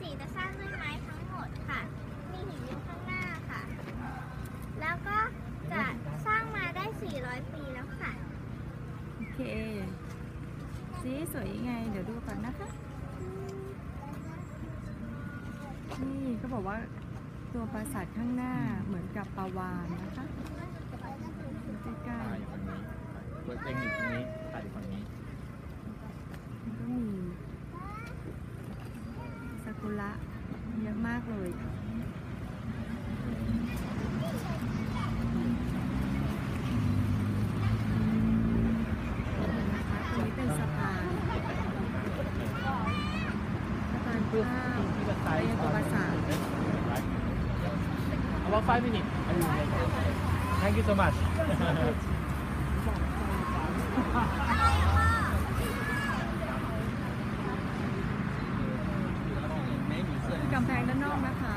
ค่ะปราสาทฮิเมจิจะสร้างด้วยไม้ทั้งหมดค่ะ มีหินอยู่ข้างหน้าค่ะ แล้วก็จะสร้างมาได้ 400 ปีแล้วค่ะ โอเคสีสวยยังไง เดี๋ยวดูก่อนนะคะ นี่เขาบอกว่าตัวปราสาทข้างหน้าเหมือนกับปลาวานนะคะใกล้ถ่ายฝั่งนี้ตัวเต็งอยู่ตรงนี้ถ่ายฝั่งนี้ ๆมันก็มีซากุ ระเยอะมากเลยค่ะนะคะตรงนี้เป็นสะพานสะพานข้ามไปยังตัวปราสาท About five minutes. Thank you so much. ำแพงด้านนอกนะคะ